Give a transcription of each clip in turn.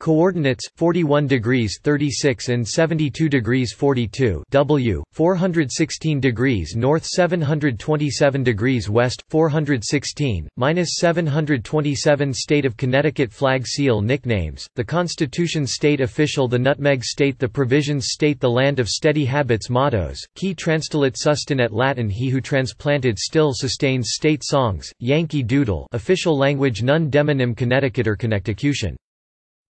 Coordinates 41 degrees 36 and 72 degrees 42 W 416 degrees north 727 degrees west 416 minus 727 State of Connecticut flag seal nicknames the Constitution state official the Nutmeg state the provisions state the land of steady habits mottos key transtulit sustinet Latin he who transplanted still sustains state songs Yankee Doodle official language non demonym Connecticuter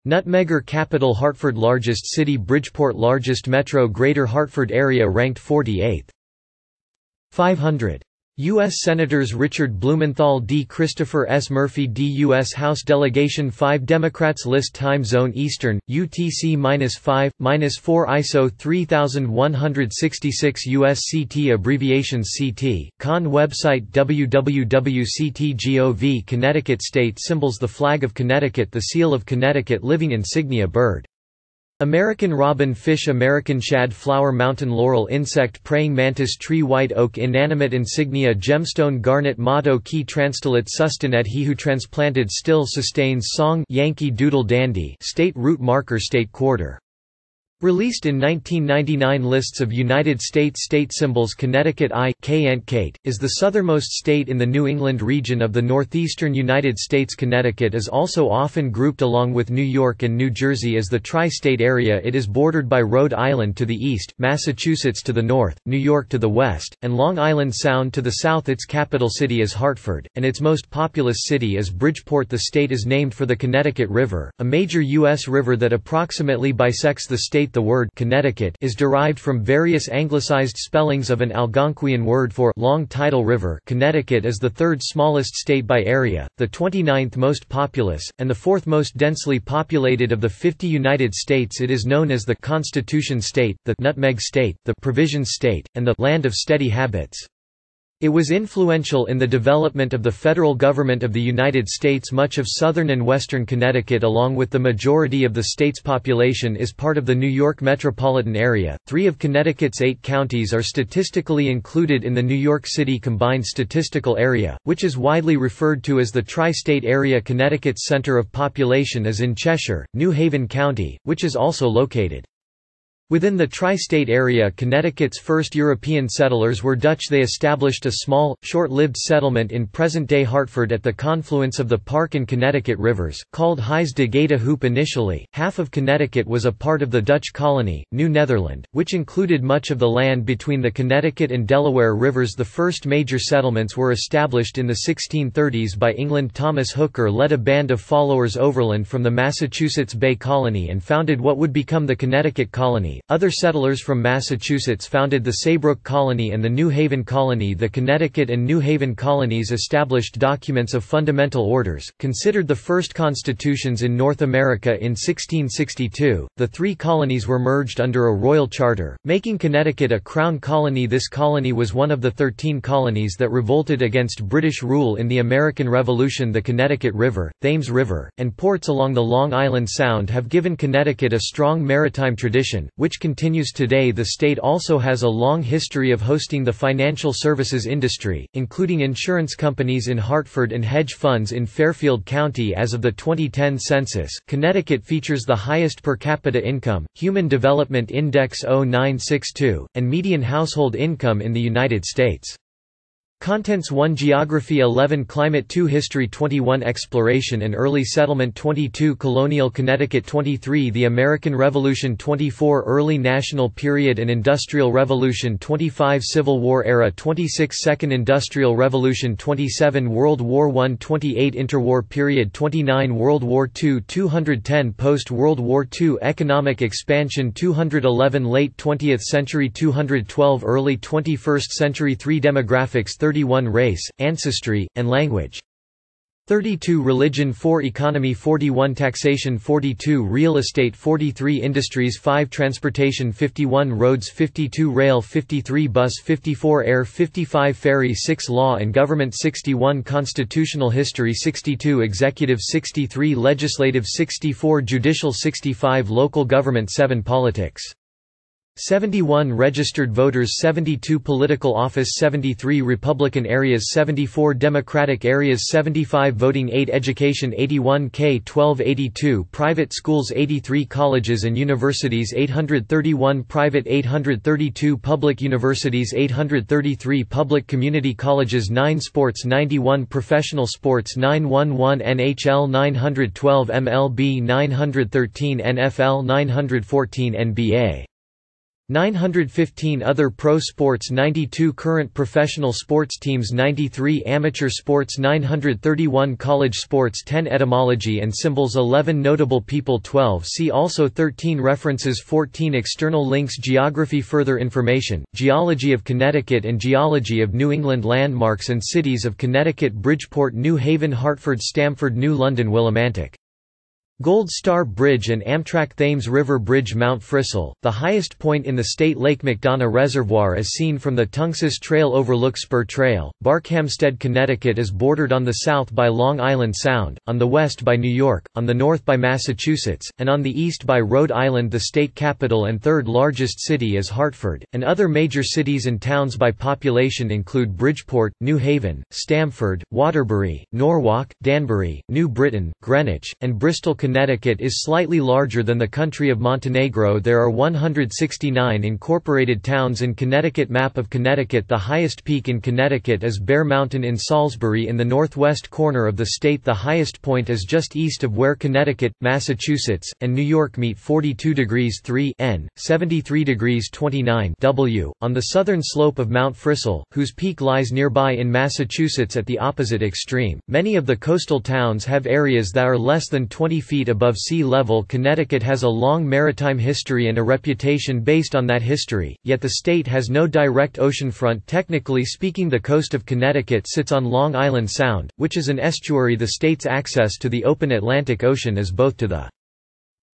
Nutmegger capital Hartford Largest city Bridgeport Largest metro Greater Hartford area ranked 48th. 500. U.S. Senators Richard Blumenthal D. Christopher S. Murphy D. U.S. House Delegation 5 Democrats List Time Zone Eastern, UTC-5, -4 ISO 3166 USCT Abbreviations CT, Con website www.ct.gov Connecticut State Symbols The flag of Connecticut The seal of Connecticut Living insignia bird American robin fish American shad flower mountain laurel insect praying mantis tree white oak inanimate insignia gemstone garnet motto key transtulit sustinet he who transplanted still sustains song Yankee Doodle Dandy state route marker state quarter Released in 1999 lists of United States state symbols Connecticut I Kate, is the southernmost state in the New England region of the northeastern United States. Connecticut is also often grouped along with New York and New Jersey as the tri-state area. It is bordered by Rhode Island to the east, Massachusetts to the north, New York to the west, and Long Island Sound to the south. Its capital city is Hartford, and its most populous city is Bridgeport. The state is named for the Connecticut River, a major U.S. river that approximately bisects the state the word Connecticut is derived from various anglicized spellings of an Algonquian word for long tidal river Connecticut is the third smallest state by area, the 29th most populous, and the fourth most densely populated of the 50 United States it is known as the Constitution State, the Nutmeg State, the Provision State, and the Land of Steady Habits. It was influential in the development of the federal government of the United States much of southern and western Connecticut along with the majority of the state's population is part of the New York metropolitan area. Three of Connecticut's eight counties are statistically included in the New York City Combined Statistical Area, which is widely referred to as the Tri-State Area Connecticut's center of population is in Cheshire, New Haven County, which is also located Within the tri-state area Connecticut's first European settlers were Dutch. They established a small, short-lived settlement in present-day Hartford at the confluence of the Park and Connecticut rivers, called Huis de Gate Hoop initially. Half of Connecticut was a part of the Dutch colony, New Netherland, which included much of the land between the Connecticut and Delaware rivers. The first major settlements were established in the 1630s by England. Thomas Hooker led a band of followers overland from the Massachusetts Bay Colony and founded what would become the Connecticut Colony, other settlers from Massachusetts founded the Saybrook Colony and the New Haven Colony. The Connecticut and New Haven colonies established documents of fundamental orders, considered the first constitutions in North America in 1662. The three colonies were merged under a royal charter, making Connecticut a crown colony. This colony was one of the 13 colonies that revolted against British rule in the American Revolution. The Connecticut River, Thames River, and ports along the Long Island Sound have given Connecticut a strong maritime tradition, which which continues today the state also has a long history of hosting the financial services industry, including insurance companies in Hartford and hedge funds in Fairfield County as of the 2010 census. Connecticut features the highest per capita income, Human Development Index 0962, and median household income in the United States. Contents 1 Geography 11 Climate 2 History 21 Exploration and Early Settlement 22 Colonial Connecticut 23 The American Revolution 24 Early National Period and Industrial Revolution 25 Civil War Era 26 Second Industrial Revolution 27 World War I 28 Interwar Period 29 World War II 210 Post-World War II Economic Expansion 211 Late 20th Century 212 Early 21st Century 3 Demographics 31 Race, Ancestry, and Language. 32 Religion 4 Economy 41 Taxation 42 Real Estate 43 Industries 5 Transportation 51 Roads 52 Rail 53 Bus 54 Air 55 Ferry 6 Law and Government 61 Constitutional History 62 Executive 63 Legislative 64 Judicial 65 Local Government 7 Politics 71 registered voters 72 political office 73 Republican areas 74 Democratic areas 75 voting 8 education 81 K-12 82 private schools 83 colleges and universities 831 private 832 public universities 833 public community colleges 9 sports 91 professional sports 911 NHL 912 MLB 913 NFL 914 NBA 915 other pro sports 92 current professional sports teams 93 amateur sports 931 college sports 10 etymology and symbols 11 notable people 12 see also 13 references 14 external links Geography Further information, Geology of Connecticut and Geology of New England Landmarks and cities of Connecticut Bridgeport New Haven Hartford Stamford New London Willimantic Gold Star Bridge and Amtrak Thames River Bridge Mount Frissell, the highest point in the state Lake McDonough Reservoir is seen from the Tunxis Trail overlook Spur Trail. Barkhamsted, Connecticut is bordered on the south by Long Island Sound, on the west by New York, on the north by Massachusetts, and on the east by Rhode Island. The state capital and third largest city is Hartford, and other major cities and towns by population include Bridgeport, New Haven, Stamford, Waterbury, Norwalk, Danbury, New Britain, Greenwich, and Bristol, Connecticut Connecticut is slightly larger than the country of Montenegro. There are 169 incorporated towns in Connecticut. Map of Connecticut. The highest peak in Connecticut is Bear Mountain in Salisbury in the northwest corner of the state. The highest point is just east of where Connecticut, Massachusetts, and New York meet. 42 degrees 3 N, 73 degrees 29 W, on the southern slope of Mount Frissell, whose peak lies nearby in Massachusetts at the opposite extreme. Many of the coastal towns have areas that are less than 20 feet above sea level Connecticut has a long maritime history and a reputation based on that history, yet the state has no direct oceanfront technically speaking the coast of Connecticut sits on Long Island Sound, which is an estuary the state's access to the open Atlantic Ocean is both to the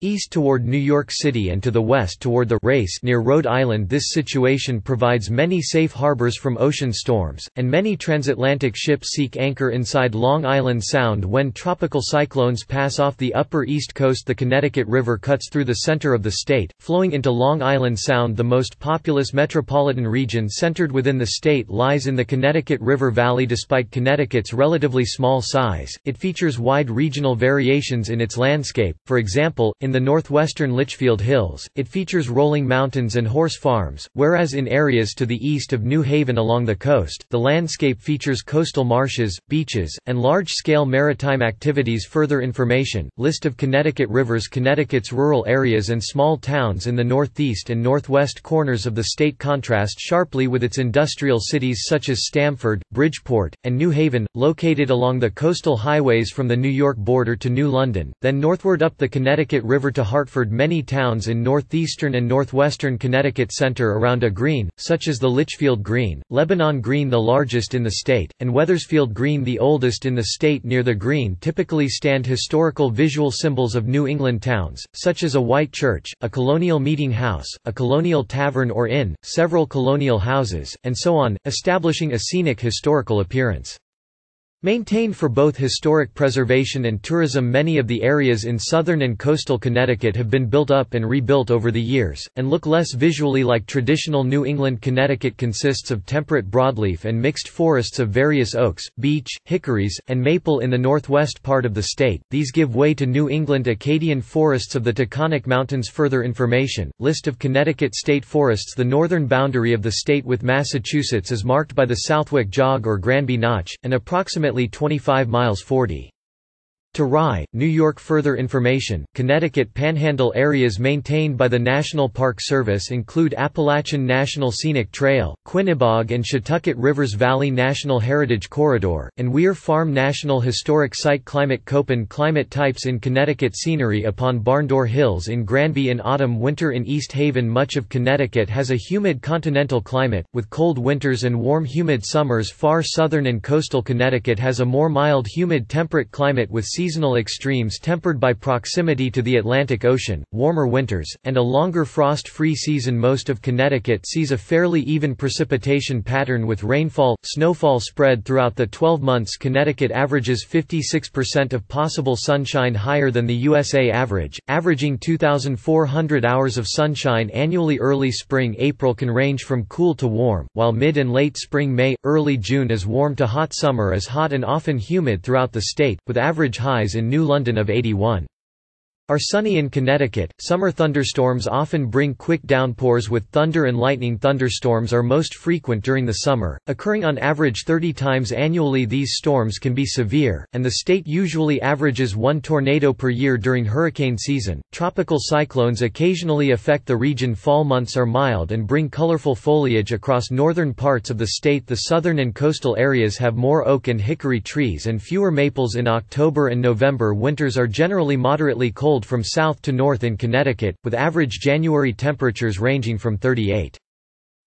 East toward New York City and to the west toward the Race near Rhode Island. This situation provides many safe harbors from ocean storms, and many transatlantic ships seek anchor inside Long Island Sound. When tropical cyclones pass off the upper east coast the Connecticut River cuts through the center of the state, flowing into Long Island Sound. The most populous metropolitan region centered within the state lies in the Connecticut River Valley. Despite Connecticut's relatively small size, it features wide regional variations in its landscape, for example, in in the northwestern Litchfield Hills, it features rolling mountains and horse farms, whereas in areas to the east of New Haven along the coast, the landscape features coastal marshes, beaches, and large-scale maritime activities. Further information, list of Connecticut rivers Connecticut's rural areas and small towns in the northeast and northwest corners of the state contrast sharply with its industrial cities such as Stamford, Bridgeport, and New Haven, located along the coastal highways from the New York border to New London, then northward up the Connecticut River River to Hartford Many towns in northeastern and northwestern Connecticut center around a green, such as the Litchfield Green, Lebanon Green the largest in the state, and Wethersfield Green the oldest in the state near the green typically stand historical visual symbols of New England towns, such as a white church, a colonial meeting house, a colonial tavern or inn, several colonial houses, and so on, establishing a scenic historical appearance. Maintained for both historic preservation and tourism. Many of the areas in southern and coastal Connecticut have been built up and rebuilt over the years, and look less visually like traditional New England. Connecticut consists of temperate broadleaf and mixed forests of various oaks, beech, hickories, and maple in the northwest part of the state, these give way to New England Acadian forests of the Taconic Mountains. Further information, list of Connecticut state forests. The northern boundary of the state with Massachusetts is marked by the Southwick Jog or Granby Notch, an approximate approximately 25 miles 40. To Rye, New York Further information, Connecticut Panhandle areas maintained by the National Park Service include Appalachian National Scenic Trail, Quinebaug and Shetucket Rivers Valley National Heritage Corridor, and Weir Farm National Historic Site Climate Köppen Climate types in Connecticut Scenery upon Barndoor Hills in Granby in autumn Winter in East Haven Much of Connecticut has a humid continental climate, with cold winters and warm humid summers Far southern and coastal Connecticut has a more mild humid temperate climate with seasonal extremes tempered by proximity to the Atlantic Ocean, warmer winters, and a longer frost-free season most of Connecticut sees a fairly even precipitation pattern with rainfall, snowfall spread throughout the 12 months. Connecticut averages 56% of possible sunshine higher than the USA average, averaging 2,400 hours of sunshine annually early spring. April can range from cool to warm, while mid and late spring May, early June is warm to hot summer is hot and often humid throughout the state, with average highs in New London of 81. Are sunny in Connecticut. Summer thunderstorms often bring quick downpours with thunder and lightning. Thunderstorms are most frequent during the summer, occurring on average 30 times annually. These storms can be severe, and the state usually averages one tornado per year during hurricane season. Tropical cyclones occasionally affect the region. Fall months are mild and bring colorful foliage across northern parts of the state. The southern and coastal areas have more oak and hickory trees and fewer maples in October and November. Winters are generally moderately cold cold from south to north in Connecticut, with average January temperatures ranging from 38.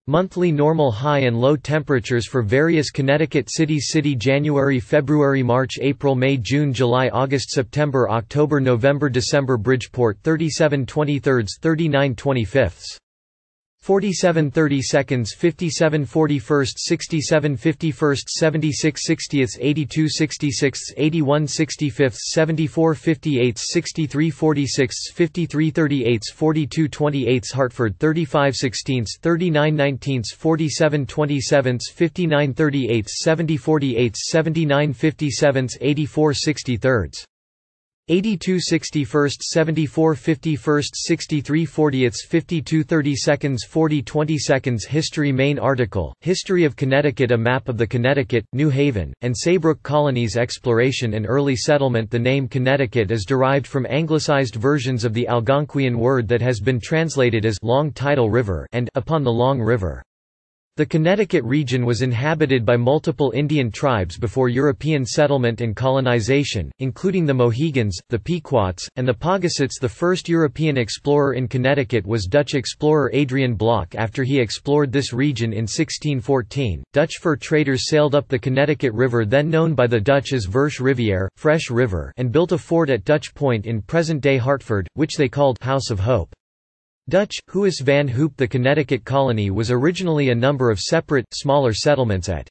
Monthly normal high and low temperatures for various Connecticut cities City January February March April May June July August September October November December Bridgeport 37 23 39 25 47 30 seconds 57 41 67 51 76 60 82 66 81 65 74 58 63 46 53 38 42 28 Hartford 35 16 39 19 47 27 59 38 70 48 79 57 84 63 82 61 74 51 63 40 52 30 seconds 40 20 seconds History Main article, History of Connecticut A map of the Connecticut, New Haven, and Saybrook colonies Exploration and early settlement The name Connecticut is derived from anglicized versions of the Algonquian word that has been translated as Long Tidal River and upon the Long River. The Connecticut region was inhabited by multiple Indian tribes before European settlement and colonization, including the Mohegans, the Pequots, and the Paugusetts. The first European explorer in Connecticut was Dutch explorer Adrian Block after he explored this region in 1614. Dutch fur traders sailed up the Connecticut River then known by the Dutch as Versch Rivière, Fresh River and built a fort at Dutch Point in present-day Hartford, which they called House of Hope. Dutch, Huis van Hoop The Connecticut colony was originally a number of separate, smaller settlements at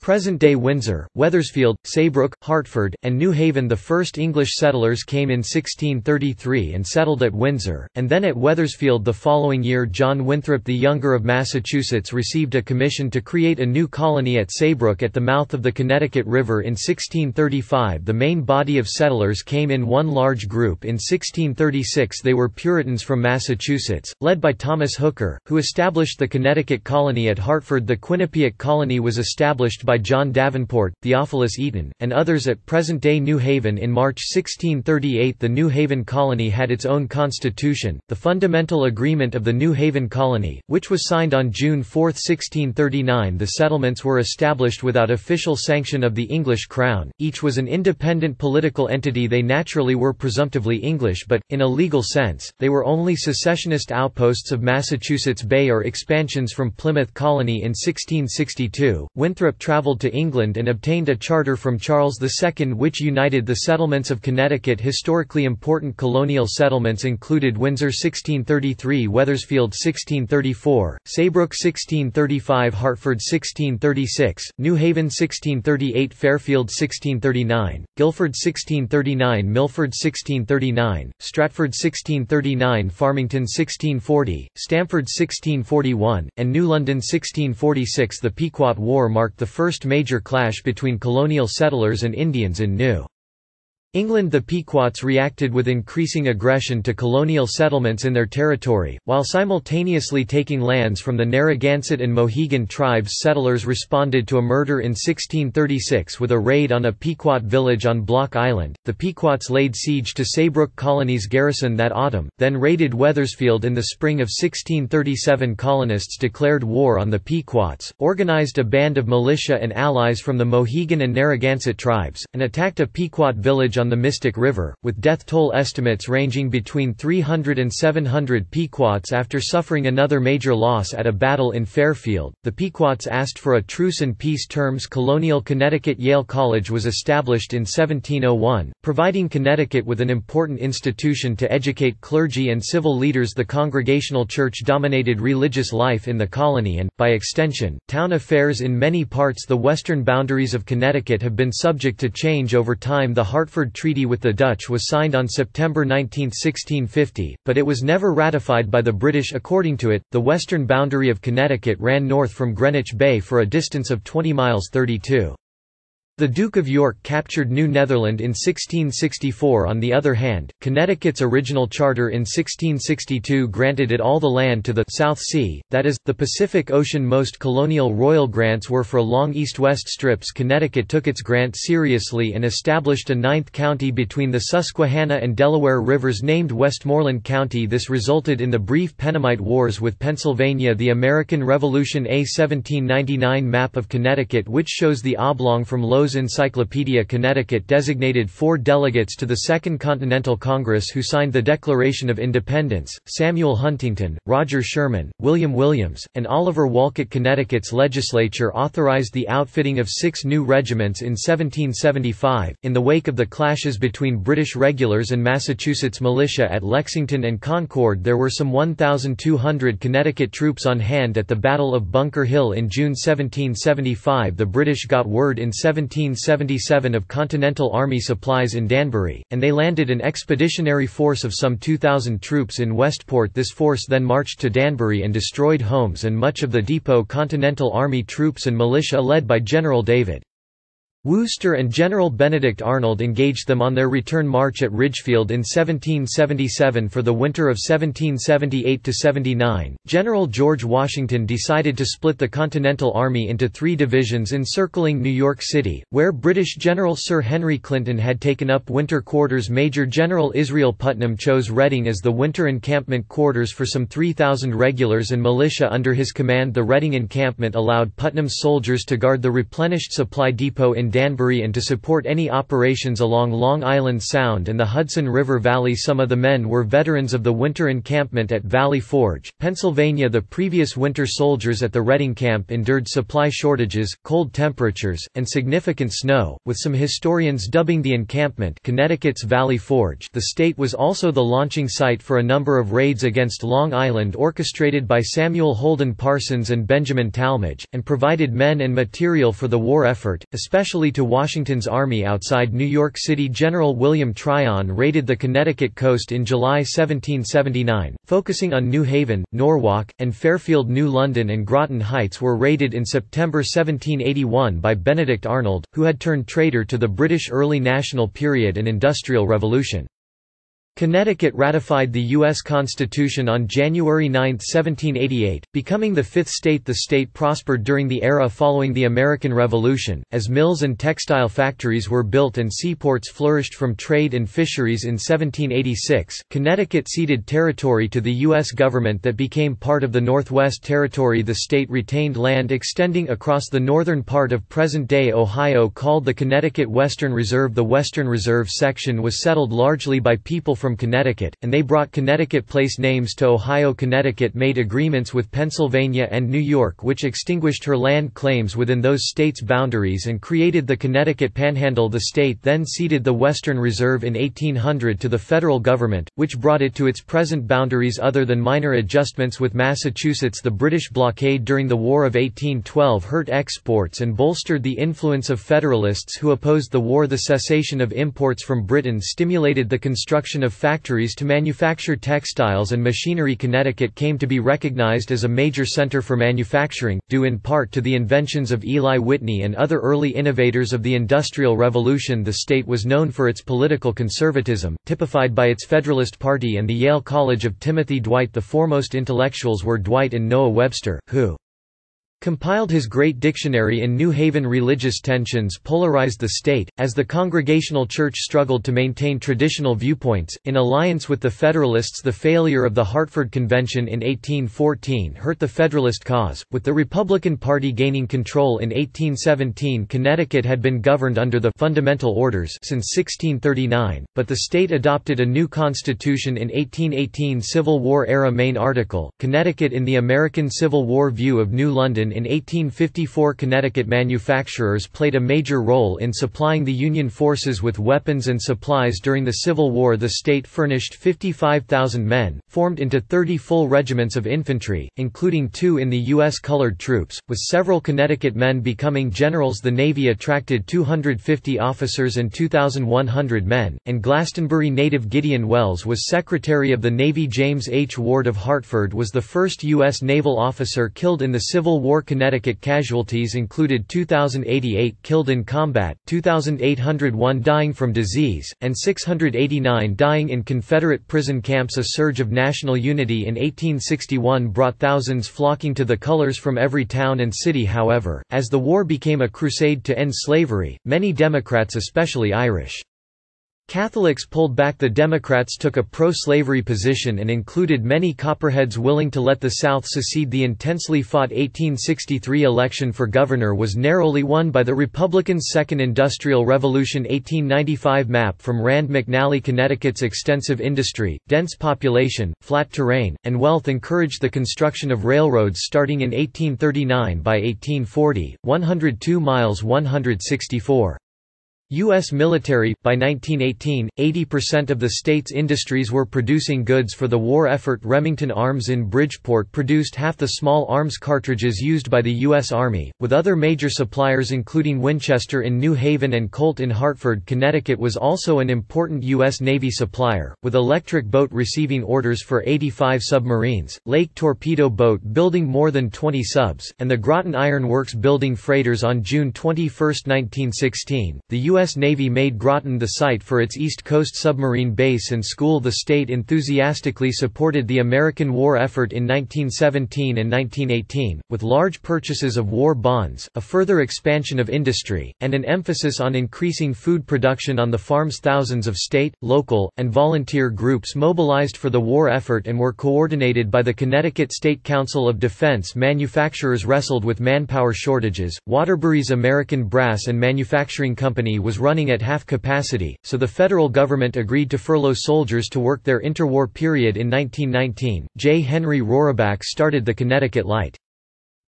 Present-day Windsor, Wethersfield, Saybrook, Hartford, and New Haven The first English settlers came in 1633 and settled at Windsor, and then at Wethersfield the following year John Winthrop the Younger of Massachusetts received a commission to create a new colony at Saybrook at the mouth of the Connecticut River. In 1635 The main body of settlers came in one large group. In 1636 they were Puritans from Massachusetts, led by Thomas Hooker, who established the Connecticut colony at Hartford. The Quinnipiac colony was established by John Davenport, Theophilus Eaton, and others at present-day New Haven in March 1638 the New Haven colony had its own constitution, the Fundamental Agreement of the New Haven Colony, which was signed on June 4, 1639 the settlements were established without official sanction of the English crown, each was an independent political entity. They naturally were presumptively English but, in a legal sense, they were only secessionist outposts of Massachusetts Bay or expansions from Plymouth Colony in 1662. Winthrop travelled to England and obtained a charter from Charles II which united the settlements of Connecticut. Historically important colonial settlements included Windsor 1633 Wethersfield 1634, Saybrook 1635 Hartford 1636, New Haven 1638 Fairfield 1639, Guilford 1639 Milford 1639, Stratford 1639 Farmington 1640, Stamford 1641, and New London 1646 The Pequot War marked the first first major clash between colonial settlers and Indians in New England The Pequots reacted with increasing aggression to colonial settlements in their territory, while simultaneously taking lands from the Narragansett and Mohegan tribes settlers responded to a murder in 1636 with a raid on a Pequot village on Block Island. The Pequots laid siege to Saybrook Colony's garrison that autumn, then raided Wethersfield in the spring of 1637 colonists declared war on the Pequots, organized a band of militia and allies from the Mohegan and Narragansett tribes, and attacked a Pequot village On the Mystic River, with death toll estimates ranging between 300 and 700 Pequots after suffering another major loss at a battle in Fairfield. The Pequots asked for a truce and peace terms. Colonial Connecticut Yale College was established in 1701, providing Connecticut with an important institution to educate clergy and civil leaders. The Congregational Church dominated religious life in the colony and, by extension, town affairs in many parts. The western boundaries of Connecticut have been subject to change over time. The Hartford Treaty with the Dutch was signed on September 19, 1650, but it was never ratified by the British. According to it, the western boundary of Connecticut ran north from Greenwich Bay for a distance of 20 miles 32. The Duke of York captured New Netherland in 1664 On the other hand, Connecticut's original charter in 1662 granted it all the land to the South Sea, that is, the Pacific Ocean Most colonial royal grants were for long east-west strips Connecticut took its grant seriously and established a ninth county between the Susquehanna and Delaware rivers named Westmoreland County. This resulted in the brief Pennamite Wars with Pennsylvania The American Revolution A 1799 map of Connecticut which shows the oblong from Lowe's Encyclopedia Connecticut designated four delegates to the Second Continental Congress who signed the Declaration of Independence, Samuel Huntington, Roger Sherman, William Williams, and Oliver Wolcott Connecticut's legislature authorized the outfitting of six new regiments in 1775. In the wake of the clashes between British regulars and Massachusetts militia at Lexington and Concord there were some 1,200 Connecticut troops on hand at the Battle of Bunker Hill in June 1775 The British got word in 17 1777 of Continental Army supplies in Danbury, and they landed an expeditionary force of some 2,000 troops in Westport This force then marched to Danbury and destroyed homes and much of the depot Continental Army troops and militia led by General David. Wooster and General Benedict Arnold engaged them on their return march at Ridgefield in 1777 for the winter of 1778–79. General George Washington decided to split the Continental Army into three divisions encircling New York City, where British General Sir Henry Clinton had taken up winter quarters Major General Israel Putnam chose Redding as the winter encampment quarters for some 3,000 regulars and militia under his command The Redding encampment allowed Putnam's soldiers to guard the replenished supply depot in Danbury and to support any operations along Long Island Sound and the Hudson River Valley. Some of the men were veterans of the winter encampment at Valley Forge, Pennsylvania. The previous winter soldiers at the Redding camp endured supply shortages, cold temperatures, and significant snow, with some historians dubbing the encampment Connecticut's Valley Forge. The state was also the launching site for a number of raids against Long Island orchestrated by Samuel Holden Parsons and Benjamin Tallmadge, and provided men and material for the war effort, especially to Washington's army outside New York City General William Tryon raided the Connecticut coast in July 1779, focusing on New Haven, Norwalk, and Fairfield New London and Groton Heights were raided in September 1781 by Benedict Arnold, who had turned traitor to the British early national period and Industrial Revolution. Connecticut ratified the U.S. Constitution on January 9, 1788, becoming the fifth state The state prospered during the era following the American Revolution, as mills and textile factories were built and seaports flourished from trade and fisheries in 1786. Connecticut ceded territory to the U.S. government that became part of the Northwest Territory The state retained land extending across the northern part of present-day Ohio called the Connecticut Western Reserve The Western Reserve section was settled largely by people from from Connecticut, and they brought Connecticut place names to Ohio. Connecticut made agreements with Pennsylvania and New York which extinguished her land claims within those states' boundaries and created the Connecticut Panhandle. The state then ceded the Western Reserve in 1800 to the federal government, which brought it to its present boundaries other than minor adjustments with Massachusetts. The British blockade during the War of 1812 hurt exports and bolstered the influence of Federalists who opposed the war. The cessation of imports from Britain stimulated the construction of factories to manufacture textiles and machinery Connecticut came to be recognized as a major center for manufacturing, due in part to the inventions of Eli Whitney and other early innovators of the Industrial Revolution. The state was known for its political conservatism, typified by its Federalist Party and the Yale College of Timothy Dwight. The foremost intellectuals were Dwight and Noah Webster, who compiled his Great Dictionary in New Haven religious tensions polarized the state, as the Congregational Church struggled to maintain traditional viewpoints. In alliance with the Federalists, the failure of the Hartford Convention in 1814 hurt the Federalist cause, with the Republican Party gaining control in 1817. Connecticut had been governed under the Fundamental Orders since 1639, but the state adopted a new constitution in 1818. Civil War era main article Connecticut in the American Civil War View of New London in 1854 Connecticut manufacturers played a major role in supplying the Union forces with weapons and supplies during the Civil War the state furnished 55,000 men, formed into 30 full regiments of infantry, including two in the U.S. Colored Troops, with several Connecticut men becoming generals the Navy attracted 250 officers and 2,100 men, and Glastonbury native Gideon Welles was Secretary of the Navy James H. Ward of Hartford was the first U.S. naval officer killed in the Civil War Connecticut casualties included 2,088 killed in combat, 2,801 dying from disease, and 689 dying in Confederate prison camps. A surge of national unity in 1861 brought thousands flocking to the colors from every town and city. However, as the war became a crusade to end slavery, many Democrats especially Irish Catholics pulled back the Democrats took a pro-slavery position and included many Copperheads willing to let the South secede The intensely fought 1863 election for governor was narrowly won by the Republicans' Second Industrial Revolution 1895 map from Rand McNally Connecticut's extensive industry, dense population, flat terrain, and wealth encouraged the construction of railroads starting in 1839 by 1840, 102 miles 164. U.S. military. By 1918, 80% of the state's industries were producing goods for the war effort. Remington Arms in Bridgeport produced half the small arms cartridges used by the U.S. Army, with other major suppliers including Winchester in New Haven and Colt in Hartford. Connecticut was also an important U.S. Navy supplier, with Electric Boat receiving orders for 85 submarines, Lake Torpedo Boat building more than 20 subs, and the Groton Iron Works building freighters on June 21, 1916. The U.S. U.S. Navy made Groton the site for its East Coast submarine base and school the state enthusiastically supported the American war effort in 1917 and 1918, with large purchases of war bonds, a further expansion of industry, and an emphasis on increasing food production on the farms thousands of state, local, and volunteer groups mobilized for the war effort and were coordinated by the Connecticut State Council of Defense manufacturers wrestled with manpower shortages. Waterbury's American Brass and Manufacturing Company was running at half capacity, so the federal government agreed to furlough soldiers to work their interwar period in 1919. J. Henry Roraback started the Connecticut Light.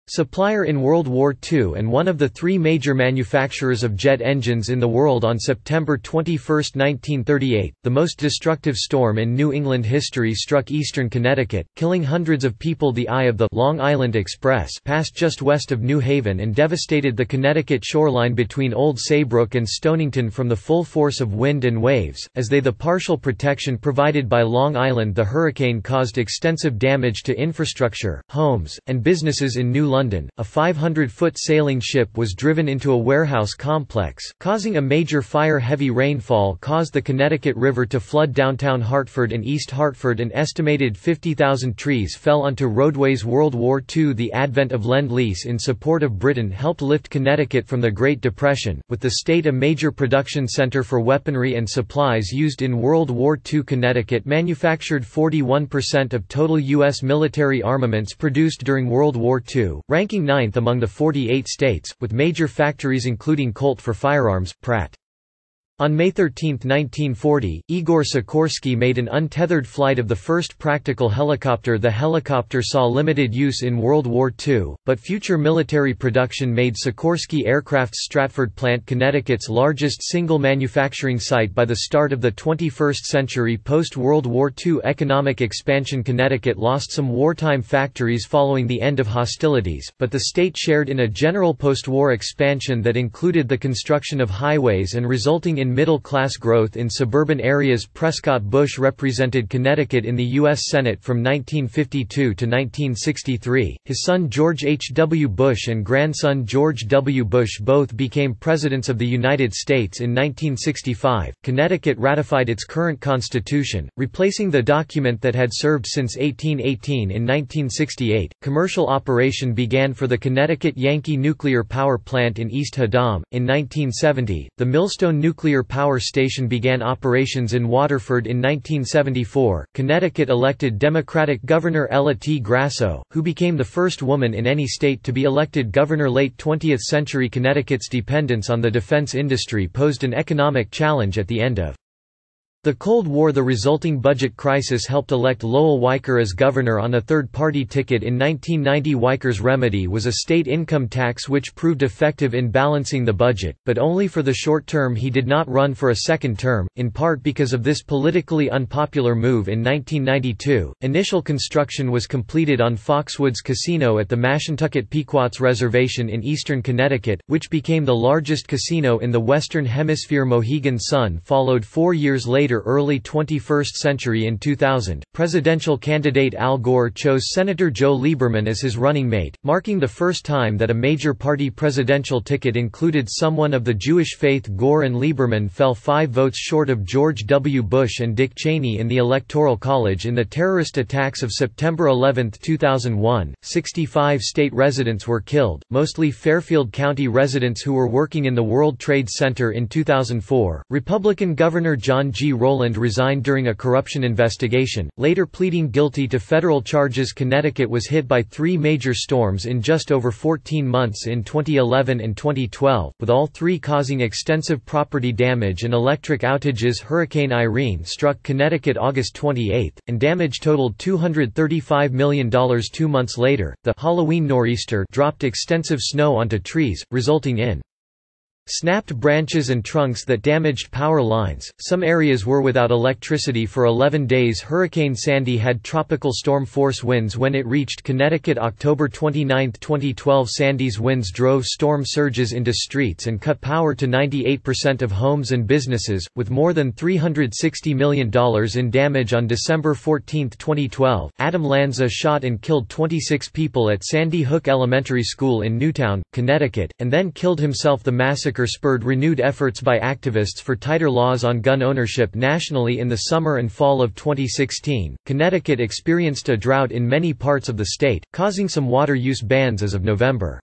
Supplier in World War II and one of the three major manufacturers of jet engines in the world on September 21, 1938, the most destructive storm in New England history struck eastern Connecticut, killing hundreds of people. The eye of the Long Island Express passed just west of New Haven and devastated the Connecticut shoreline between Old Saybrook and Stonington from the full force of wind and waves, as they the partial protection provided by Long Island. The hurricane caused extensive damage to infrastructure, homes, and businesses in New London, a 500-foot sailing ship was driven into a warehouse complex, causing a major fire. Heavy rainfall caused the Connecticut River to flood downtown Hartford and East Hartford an estimated 50,000 trees fell onto roadways. World War II The advent of Lend-Lease in support of Britain helped lift Connecticut from the Great Depression, with the state a major production center for weaponry and supplies used in World War II Connecticut manufactured 41% of total U.S. military armaments produced during World War II, ranking ninth among the 48 states, with major factories including Colt for firearms, Pratt. On May 13, 1940, Igor Sikorsky made an untethered flight of the first practical helicopter The helicopter saw limited use in World War II, but future military production made Sikorsky Aircraft's Stratford plant Connecticut's largest single manufacturing site by the start of the 21st century Post-World War II economic expansion. Connecticut lost some wartime factories following the end of hostilities, but the state shared in a general post-war expansion that included the construction of highways and resulting in middle-class growth in suburban areas Prescott Bush represented Connecticut in the U.S. Senate from 1952 to 1963. His son George H. W. Bush and grandson George W. Bush both became Presidents of the United States in 1965. Connecticut ratified its current constitution, replacing the document that had served since 1818 in 1968. Commercial operation began for the Connecticut Yankee Nuclear Power Plant in East Haddam. In 1970, the Millstone Nuclear Power Station began operations in Waterford in 1974. Connecticut elected Democratic Governor Ella T. Grasso, who became the first woman in any state to be elected governor. Late 20th century Connecticut's dependence on the defense industry posed an economic challenge at the end of the Cold War The resulting budget crisis helped elect Lowell Weicker as governor on a third-party ticket in 1990 Weicker's remedy was a state income tax which proved effective in balancing the budget, but only for the short term. He did not run for a second term, in part because of this politically unpopular move in 1992. Initial construction was completed on Foxwoods Casino at the Mashantucket Pequots Reservation in eastern Connecticut, which became the largest casino in the Western Hemisphere. Mohegan Sun followed four years later later early 21st century in 2000, presidential candidate Al Gore chose Senator Joe Lieberman as his running mate, marking the first time that a major party presidential ticket included someone of the Jewish faith Gore and Lieberman fell five votes short of George W. Bush and Dick Cheney in the Electoral College in the terrorist attacks of September 11, 2001. 65 state residents were killed, mostly Fairfield County residents who were working in the World Trade Center in 2004. Republican Governor John G. Rowland resigned during a corruption investigation, later pleading guilty to federal charges. Connecticut was hit by three major storms in just over 14 months in 2011 and 2012, with all three causing extensive property damage and electric outages. Hurricane Irene struck Connecticut August 28, and damage totaled $235 million. Two months later, the Halloween nor'easter dropped extensive snow onto trees, resulting in Snapped branches and trunks that damaged power lines. Some areas were without electricity for 11 days. Hurricane Sandy had tropical storm force winds when it reached Connecticut October 29, 2012. Sandy's winds drove storm surges into streets and cut power to 98% of homes and businesses, with more than $360 million in damage on December 14, 2012. Adam Lanza shot and killed 26 people at Sandy Hook Elementary School in Newtown, Connecticut, and then killed himself. The massacre massacre spurred renewed efforts by activists for tighter laws on gun ownership nationally in the summer and fall of 2016. Connecticut experienced a drought in many parts of the state, causing some water use bans as of November.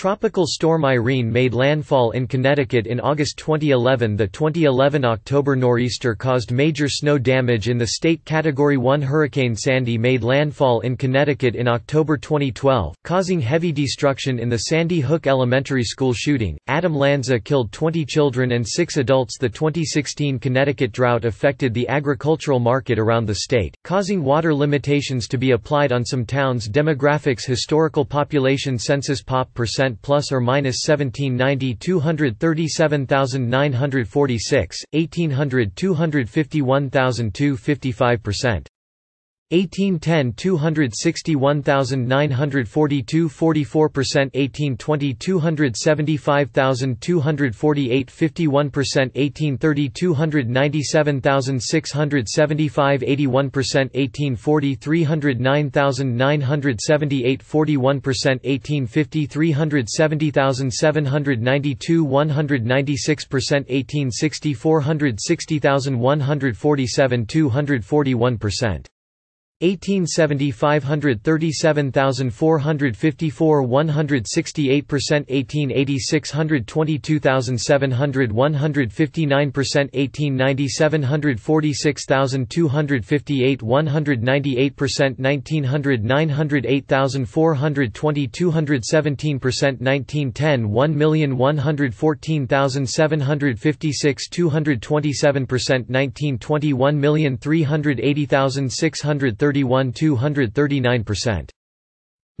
Tropical storm Irene made landfall in Connecticut in August 2011. The 2011 October nor'easter caused major snow damage in the state Category 1 Hurricane Sandy made landfall in Connecticut in October 2012, causing heavy destruction in the Sandy Hook Elementary School shooting. Adam Lanza killed 20 children and 6 adults. The 2016 Connecticut drought affected the agricultural market around the state, causing water limitations to be applied on some towns. Demographics Historical population census pop percent plus or minus 1790 237,946, 1800 251,255 percent 1810 261942 44% 1820 275248 51% 1830 297675 81% 1840 309978 41% 1850 370792 196% 1860 460147 241% 1870 537454 168% 1880 622700 159% 1890 746258 198% 1900 908420 217% 1910 1114756 227% 1920 1380630 31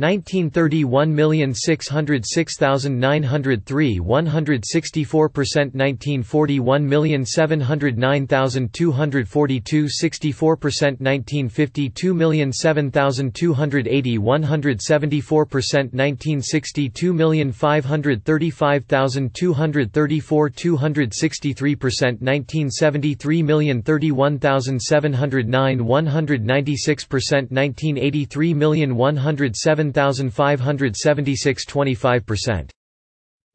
239%. 1930 1,606,903 164% 1940 1,709,242 64% 1950 2,007,280 174% 1960 2,535,234 263% 1970 3,031,709 196% 1983 107 1,576 25 percent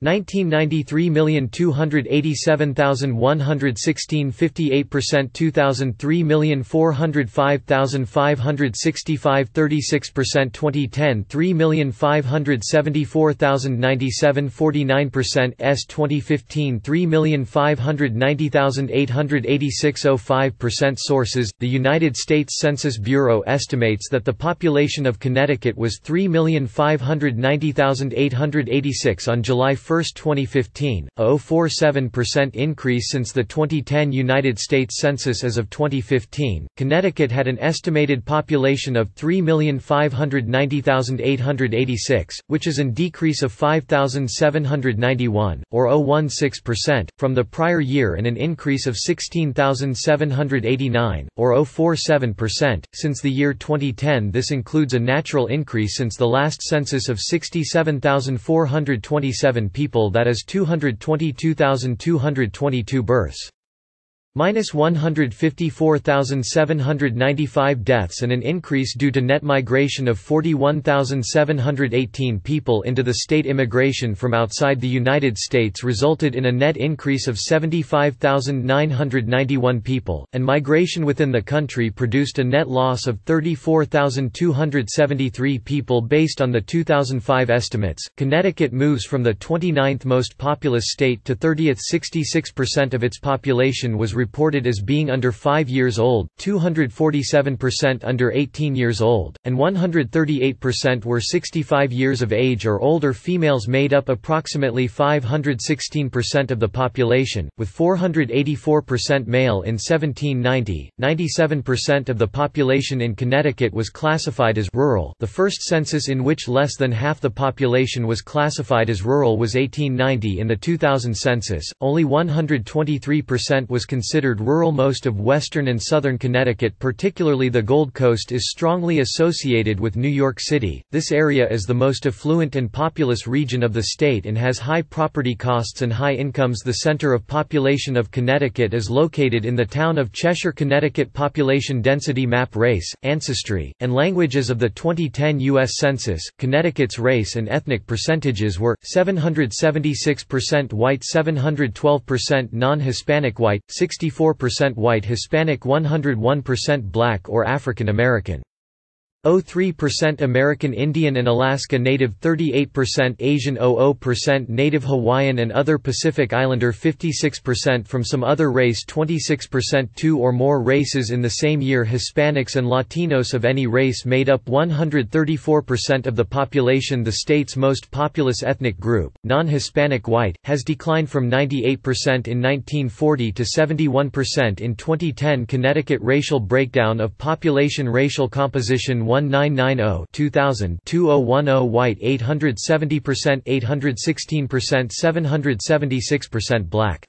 1993287116 58% 2003405565 36% 2010 3574097 49% s 2015 3590886 05% Sources The United States Census Bureau estimates that the population of Connecticut was 3,590,886 on July 1, 2015, a 0.47% increase since the 2010 United States Census as of 2015. Connecticut had an estimated population of 3,590,886, which is an decrease of 5,791, or 0.16%, from the prior year and an increase of 16,789, or 0.47%, since the year 2010. This includes a natural increase since the last census of 67,427 people that is 222,222 births minus 154,795 deaths and an increase due to net migration of 41,718 people into the state immigration from outside the United States resulted in a net increase of 75,991 people, and migration within the country produced a net loss of 34,273 people based on the 2005 estimates. Connecticut moves from the 29th most populous state to 30th 66% of its population was reported as being under 5 years old, 247% under 18 years old, and 138% were 65 years of age or older females made up approximately 516% of the population, with 484% male in 1790. 97% of the population in Connecticut was classified as rural the first census in which less than half the population was classified as rural was 1890 in the 2000 census, only 123% was considered considered rural most of western and southern Connecticut particularly the Gold Coast is strongly associated with New York City. This area is the most affluent and populous region of the state and has high property costs and high incomes. The center of population of Connecticut is located in the town of Cheshire, Connecticut. Population density map race, ancestry, and languages of the 2010 U.S. Census. Connecticut's race and ethnic percentages were 776% white, 712% non-Hispanic white, 60 64% white Hispanic 101% black or African American. 03% American Indian and Alaska Native 38% Asian 00% Native Hawaiian and other Pacific Islander 56% from some other race 26% two or more races in the same year Hispanics and Latinos of any race made up 134% of the population. The state's most populous ethnic group, non-Hispanic white, has declined from 98% in 1940 to 71% in 2010 Connecticut Racial breakdown of population Racial composition 1990 2000 2010 white 870% 816% 776% black